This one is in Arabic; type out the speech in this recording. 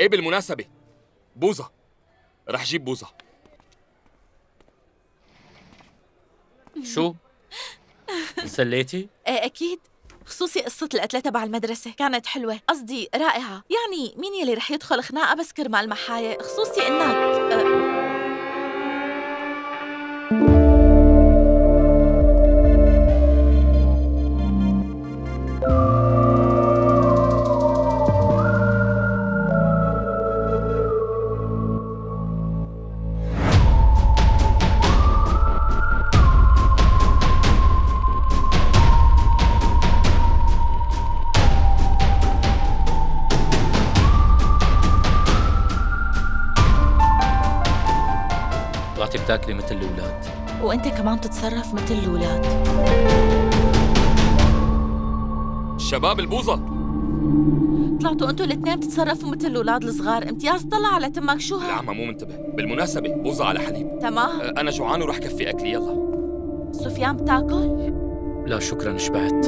إيه بالمناسبة؟ بوظة. رح جيب بوظة. شو؟ انسليتي؟ إيه أكيد. خصوصي قصة القتلة تبع المدرسة كانت حلوة. قصدي رائعة. يعني مين يلي رح يدخل خناقة بس كرمال محاية خصوصي إنك أه طلعتي بتاكلي مثل الأولاد. وأنت كمان بتتصرف مثل الأولاد. الشباب البوظة. طلعتوا أنتوا الاثنين بتتصرفوا مثل الأولاد الصغار، امتياز طلع على تمك. شو هاي لا عم مو منتبه، بالمناسبة بوظة على حليب. تمام. أه، أنا جوعان وراح كفي أكلي. يلا. سفيان بتاكل؟ لا شكرا شبعت.